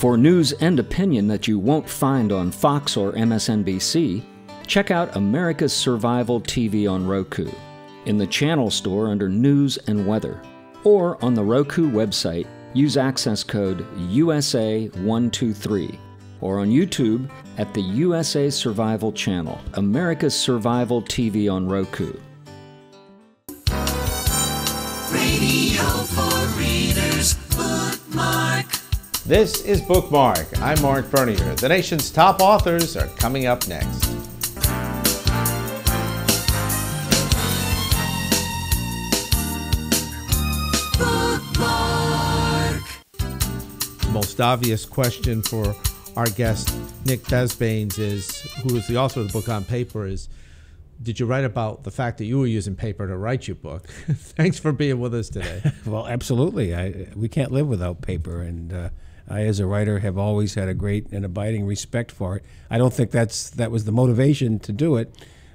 For news and opinion that you won't find on Fox or MSNBC, check out America's Survival TV on Roku, in the channel store under News and Weather, or on the Roku website, use access code USA123, or on YouTube at the USA Survival Channel, America's Survival TV on Roku. This is BookMarc. I'm Marc Bernier. The nation's top authors are coming up next. BookMarc. Most obvious question for our guest, Nick Basbanes, is who is the author of the book on paper, is did you write about the fact that you were using paper to write your book? Thanks for being with us today. Well, absolutely. I, we can't live without paper, and uh, I, as a writer, have always had a great and abiding respect for it. I don't think that's that was the motivation to do it.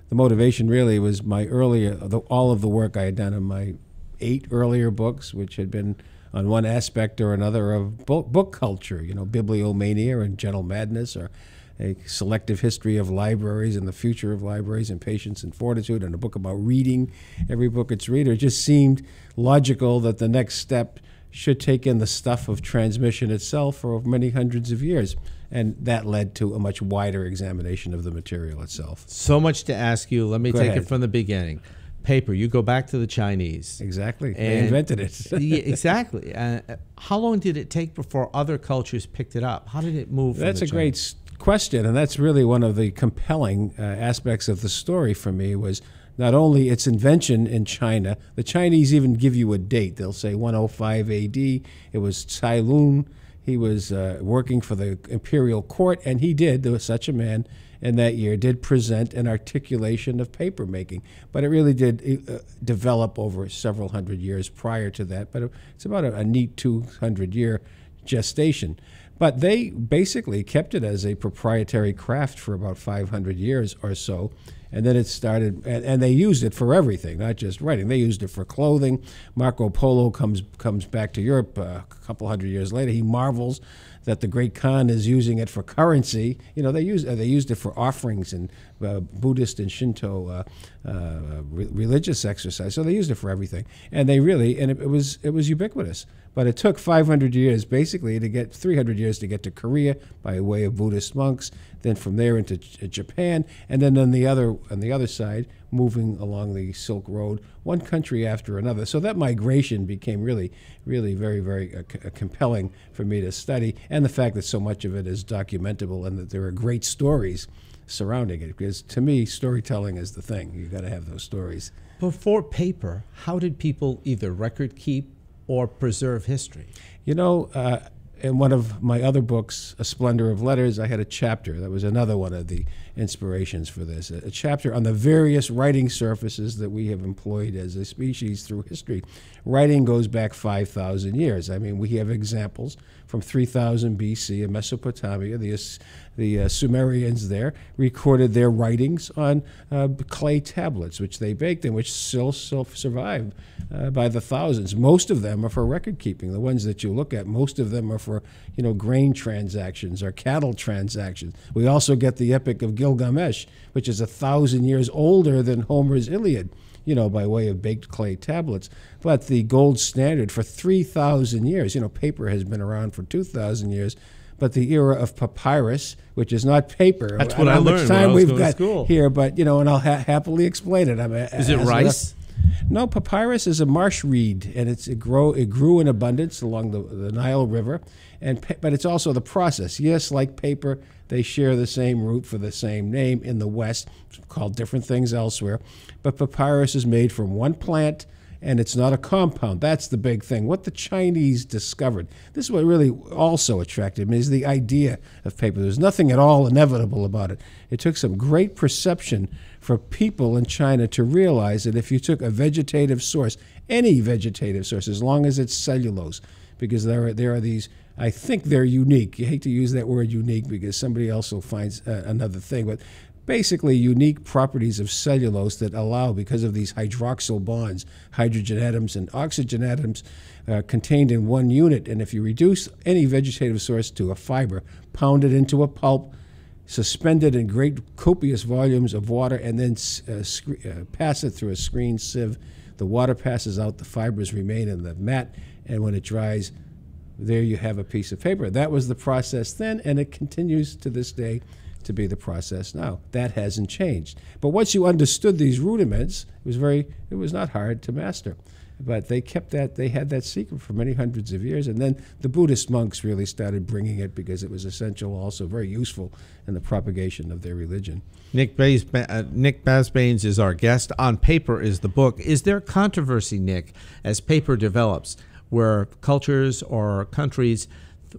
The motivation really was my earlier, the, all of the work I had done in my eight earlier books, which had been on one aspect or another of book, book culture. You know, bibliomania and gentle madness, or a selective history of libraries and the future of libraries and patience and fortitude, and a book about reading every book its reader. It just seemed logical that the next step should take in the stuff of transmission itself for many hundreds of years. And that led to a much wider examination of the material itself. so much to ask you. Let me Go take ahead. it from the beginning. Paper, you go back to the Chinese. Exactly. they invented it. yeah, exactly. Uh, how long did it take before other cultures picked it up? How did it move? That's a great Chinese? s- question, and that's really one of the compelling uh, aspects of the story for me was not only its invention in China. The Chinese even give you a date. They'll say 105 A.D. It was Cai Lun. He was uh, working for the imperial court, and he did. There was such a man in that year did present an articulation of paper making, but it really did uh, develop over several hundred years prior to that. But it's about a, a neat 200 year gestation. But they basically kept it as a proprietary craft for about 500 years or so. And then it started, and, and they used it for everything, not just writing. They used it for clothing. Marco Polo comes comes back to Europe uh, a couple hundred years later. He marvels that the Great Khan is using it for currency. You know, they use uh, they used it for offerings and uh, Buddhist and Shinto uh, uh, re- religious exercise. So they used it for everything, and they really and it, it was it was ubiquitous. But it took 500 years, basically, to get 300 years to get to Korea by way of Buddhist monks. Then from there into J- Japan, and then on the other on the other side, moving along the Silk Road, one country after another. So that migration became really, really very, very uh, c- uh, compelling for me to study, and the fact that so much of it is documentable and that there are great stories surrounding it. Because to me, storytelling is the thing. You've got to have those stories. Before paper, how did people either record keep or preserve history? You know, uh, in one of my other books, A Splendor of Letters, I had a chapter that was another one of the inspirations for this. A, chapter on the various writing surfaces that we have employed as a species through history. Writing goes back 5,000 years. I mean, we have examples from 3000 BC in Mesopotamia. The, the uh, Sumerians there recorded their writings on uh, clay tablets, which they baked and which still, still survive uh, by the thousands. Most of them are for record keeping. The ones that you look at, most of them are for you know grain transactions or cattle transactions. We also get the Epic of Gilgamesh, which is a thousand years older than Homer's Iliad you know, by way of baked clay tablets. But the gold standard for 3,000 years, you know, paper has been around for 2,000 years, but the era of papyrus, which is not paper. That's I what I much learned I time we've got school. here, but, you know, and I'll ha- happily explain it. I'm a, Is it rice? no, papyrus is a marsh reed, and it's it grow it grew in abundance along the, the Nile River, and but it's also the process. Yes, like paper, they share the same root for the same name in the West, called different things elsewhere. But papyrus is made from one plant, and it's not a compound. That's the big thing. What the Chinese discovered. This is what really also attracted me is the idea of paper. There's nothing at all inevitable about it. It took some great perception for people in China to realize that if you took a vegetative source, any vegetative source, as long as it's cellulose, because there are, there are these, I think they're unique. You hate to use that word unique because somebody else will find uh, another thing, but basically unique properties of cellulose that allow, because of these hydroxyl bonds, hydrogen atoms and oxygen atoms uh, contained in one unit. And if you reduce any vegetative source to a fiber, pound it into a pulp, suspended in great copious volumes of water, and then uh, uh, pass it through a screen sieve, the water passes out, the fibers remain in the mat, and when it dries, there you have a piece of paper. That was the process then, and it continues to this day to be the process now. That hasn't changed. But once you understood these rudiments, it was very it was not hard to master. But they kept that they had that secret for many hundreds of years, and then the Buddhist monks really started bringing it because it was essential, also very useful in the propagation of their religion. Nick, Bas- uh, Nick is our guest. On Paper is the book. Is there controversy, Nick, as paper develops, where cultures or countries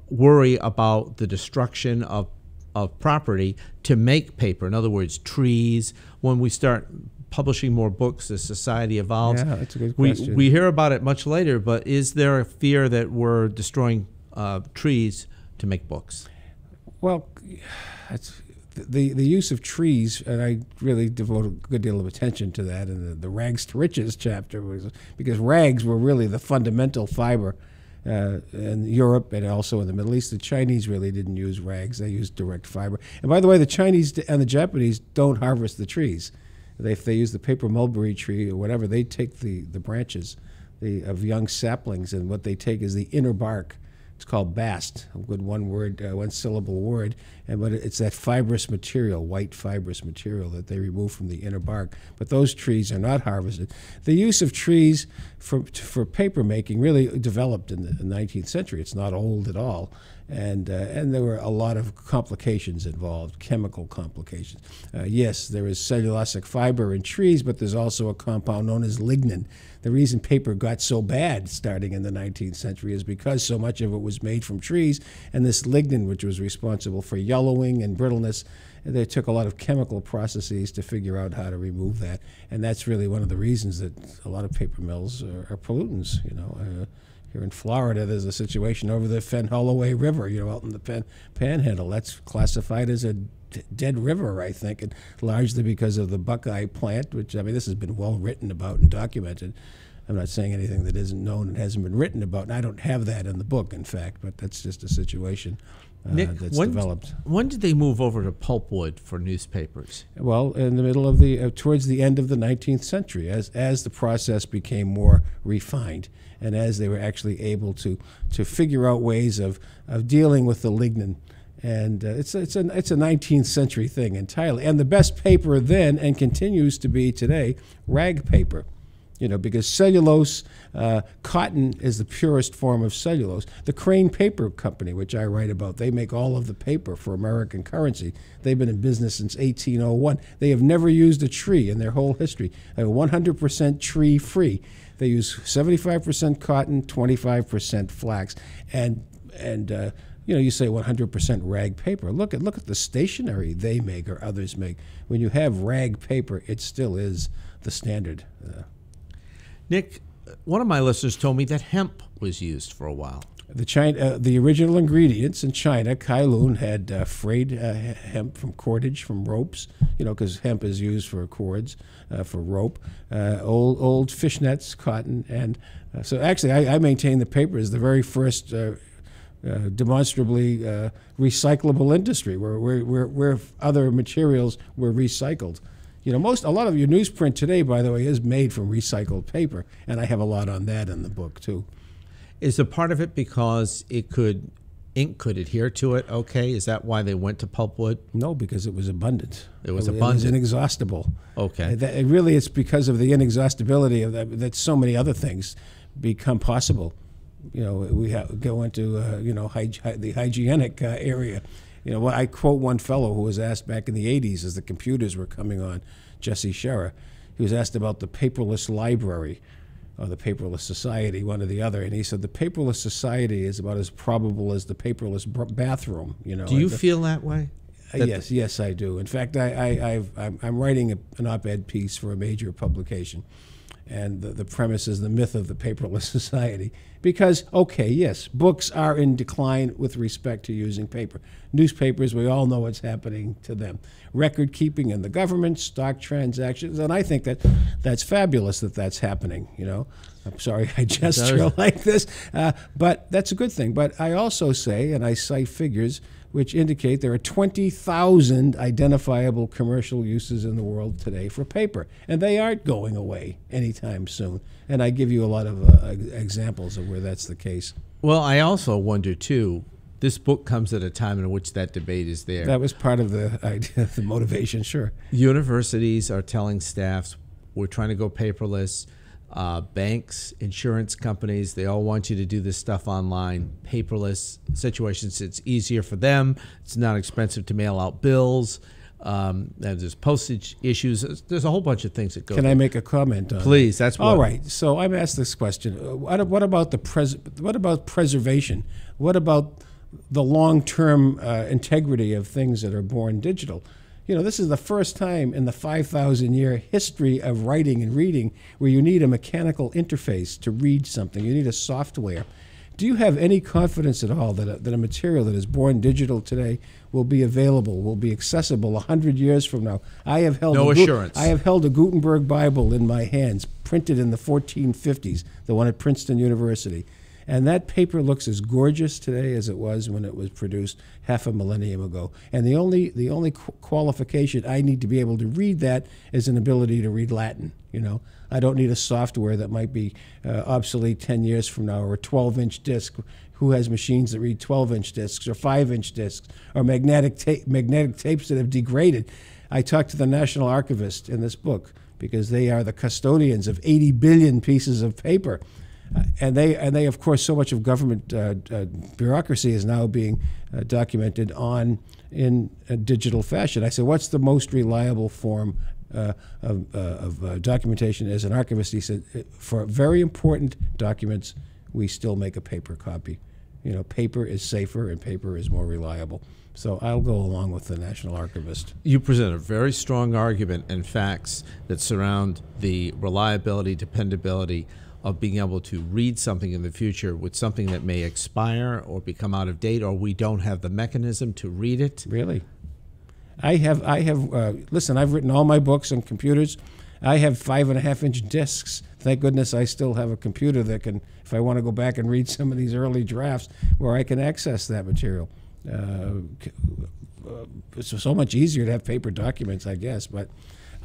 worry about the destruction of, of property to make paper? In other words, trees. When we start publishing more books as society evolves, Yeah, that's a good we, question. we hear about it much later, but is there a fear that we're destroying uh, trees to make books? Well, that's the the use of trees, and I really devote a good deal of attention to that in the, the rags to riches chapter, was because rags were really the fundamental fiber uh, in Europe and also in the Middle East. The Chinese really didn't use rags; they used direct fiber. And by the way, the Chinese and the Japanese don't harvest the trees. They, if they use the paper mulberry tree or whatever, they take the the branches the, of young saplings, and what they take is the inner bark. It's called bast, a good one word, uh, one syllable word, and but it's that fibrous material, white fibrous material that they remove from the inner bark. But those trees are not harvested. The use of trees for for paper making really developed in the 19th century. It's not old at all, and uh, and there were a lot of complications involved, chemical complications. Uh, yes, there is cellulosic fiber in trees, but there's also a compound known as lignin. The reason paper got so bad starting in the 19th century is because so much of it was made from trees, and this lignin, which was responsible for yellowing and brittleness, they took a lot of chemical processes to figure out how to remove that, and that's really one of the reasons that a lot of paper mills are, are pollutants. You know, uh, here in Florida, there's a situation over the Fenholloway River. You know, out in the Pan- Panhandle, that's classified as a dead river, I think, and largely because of the Buckeye plant, which I mean, this has been well written about and documented. I'm not saying anything that isn't known and hasn't been written about, and I don't have that in the book, in fact, but that's just a situation uh, Nick, that's when, developed. when did they move over to pulpwood for newspapers? Well, in the middle of the, uh, towards the end of the 19th century, as as the process became more refined, and as they were actually able to to figure out ways of of dealing with the lignin, and uh, it's it's a it's a 19th century thing entirely. And the best paper then, and continues to be today, rag paper you know, because cellulose, uh, cotton is the purest form of cellulose. The Crane Paper Company, which I write about, they make all of the paper for American currency. They've been in business since 1801. They have never used a tree in their whole history. They're 100% tree free. They use 75% cotton, 25% flax, and and uh, you know, you say 100% rag paper. Look at look at the stationery they make or others make. When you have rag paper, it still is the standard. Uh, Nick, one of my listeners told me that hemp was used for a while. The China, uh, the original ingredients in China, Cai Lun had uh, frayed uh, hemp from cordage from ropes, you know, because hemp is used for cords, uh, for rope. Uh, old old fishnets, cotton, and uh, so actually, I, I maintain the paper is the very first. Uh, demonstrably uh, recyclable industry where, where, where, where other materials were recycled. You know, most a lot of your newsprint today, by the way, is made from recycled paper, and I have a lot on that in the book too. Is a part of it because it could ink could adhere to it? Okay, is that why they went to pulpwood? No, because it was abundant. It was It was abundant. inexhaustible. Okay. That- it really, it's because of the inexhaustibility of that that so many other things become possible. You know, we have, go into uh, you know hy- the hygienic uh, area. You know, I quote one fellow who was asked back in the '80s as the computers were coming on, Jesse Shera. He was asked about the paperless library or the paperless society, one or the other, and he said the paperless society is about as probable as the paperless bathroom. You know, Do you the- feel that way? uh, That- yes, yes, I do. In fact, I, I, I've, I'm, I'm writing a, an op-ed piece for a major publication, and the, the premise is the myth of the paperless society, Because, okay, yes, books are in decline with respect to using paper. Newspapers, we all know what's happening to them. Record keeping in the government, stock transactions, and I think that that's fabulous that that's happening, you know. I'm sorry I gesture like this, uh, but that's a good thing. But I also say, and I cite figures which indicate there are 20,000 identifiable commercial uses in the world today for paper, and they aren't going away anytime soon. And I give you a lot of uh, examples of where that's the case. Well, I also wonder too. This book comes at a time in which that debate is there. That was part of the idea, the motivation, sure. Universities are telling staffs we're trying to go paperless. Uh, banks, insurance companies, they all want you to do this stuff online, paperless situations. It's easier for them. It's not expensive to mail out bills. Um, there's postage issues. There's- a whole bunch of things that go. Can I make a comment on? Please, that's All what- right. So I'm asked this question: uh, What, what about the pres- What about preservation? What about the long-term uh, integrity of things that are born digital? You know, this is the first time in the 5,000-year history of writing and reading where you need a mechanical interface to read something. You need a software. Do you have any confidence at all that a, that a material that is born digital today will be available, will be accessible 100 years from now? I have held No a assurance. I have held a Gutenberg Bible in my hands, printed in the 1450s, the one at Princeton University. And that paper looks as gorgeous today as it was when it was produced half a millennium ago. And the only the only qu- qualification I need to be able to read that is an ability to read Latin. You know, I don't need a software that might be uh, obsolete 10 years from now or a 12-inch disc. Who has machines that read 12-inch discs or 5-inch discs or magnetic ta- magnetic tapes that have degraded? I talked to the National Archivist in this book because they are the custodians of 80 billion pieces of paper. Uh, and they, and they, of course, so much of government uh, uh, bureaucracy is now being uh, documented on in a digital fashion. I said, "What's the most reliable form uh, of, uh, of documentation?" As an archivist, he said, "Uh, "For very important documents, we still make a paper copy. You know, paper is safer and paper is more reliable." So I'll go along with the National Archivist. You present a very strong argument and facts that surround the reliability, dependability of being able to read something in the future with something that may expire or become out of date, or we don't have the mechanism to read it. Really? I have, I have, uh, listen, I've written all my books on computers. I have five and a half inch discs. Thank goodness I still have a computer that can, if I want to go back and read some of these early drafts, where I can access that material. Uh, uh, it's so much easier to have paper documents, I guess, but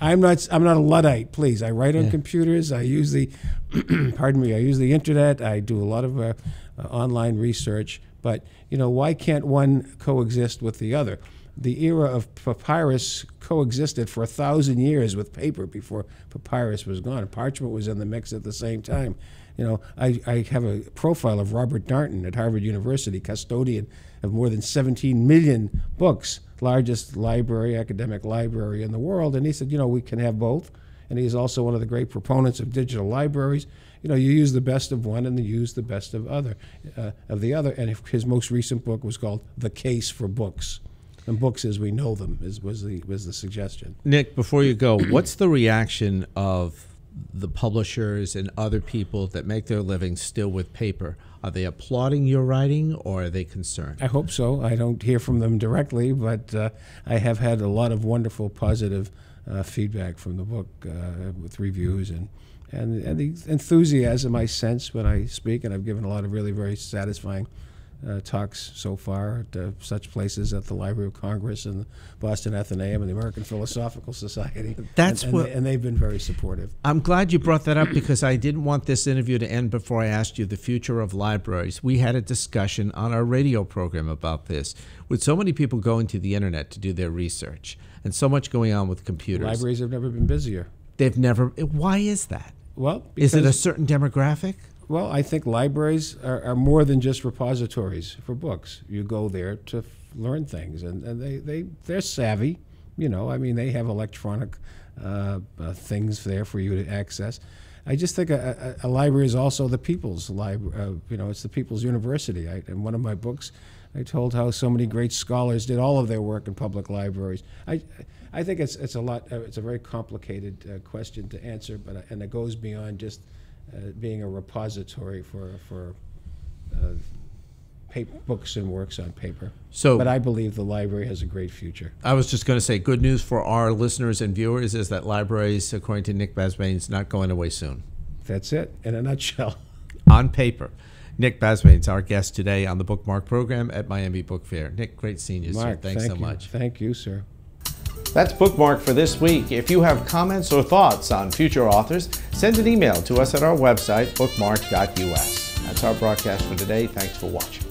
I'm not, I'm not a Luddite, please. I write on computers. I use the, pardon me, I use the internet. I do a lot of uh, uh, online research. But, you know, why can't one coexist with the other? The era of papyrus coexisted for a thousand years with paper before papyrus was gone. Parchment was in the mix at the same time. You know, I, I have a profile of Robert Darnton at Harvard University, custodian of more than 17 million books, largest library, academic library in the world. And he said, you know, we can have both. And he's also one of the great proponents of digital libraries. You know, you use the best of one and you use the best of other, uh, of the other. And his most recent book was called "The Case for Books," and books as we know them is was the was the suggestion. Nick, before you go, what's the reaction of the publishers and other people that make their living still with paper? Are they applauding your writing or are they concerned? I hope so. I don't hear from them directly, but uh, I have had a lot of wonderful positive uh, feedback from the book uh, with reviews and, and and the enthusiasm I sense when I speak, and I've given a lot of really very satisfying. Uh, talks so far at uh, such places at the Library of Congress and the Boston Athenaeum and the American Philosophical Society. That's and, and what- they, and they've been very supportive. I'm glad you brought that up because I didn't want this interview to end before I asked you the future of libraries. We had a discussion on our radio program about this. With so many people going to the internet to do their research and so much going on with computers, Libraries have never been busier. they've never. Why is that? Well, Is it a certain demographic? Well, I think libraries are, are more than just repositories for books. You go there to learn things, and, and they, they, they're savvy. You know, I mean, they have electronic uh, uh, things there for you to access. I just think a, a, a library is also the people's library. Uh, you know, it's the people's university. I, in one of my books, I told how so many great scholars did all of their work in public libraries. I, I think it's, it's a lot. Uh, it's a very complicated uh, question to answer, but uh, and it goes beyond just being a repository for, for uh, books and works on paper. So- but I believe the library has a great future. I was just going to say, good news for our listeners and viewers is that libraries, according to Nick Basbanes, not going away soon. That's it in a nutshell. On paper. Nick Basbanes, our guest today on the BookMarc program at Miami Book Fair. Nick, great seeing you, sir. Thanks thank so you. much. Thank you, sir. That's BookMarc for this week. If you have comments or thoughts on future authors, send an email to us at our website, bookmark.us. That's our broadcast for today. Thanks for watching.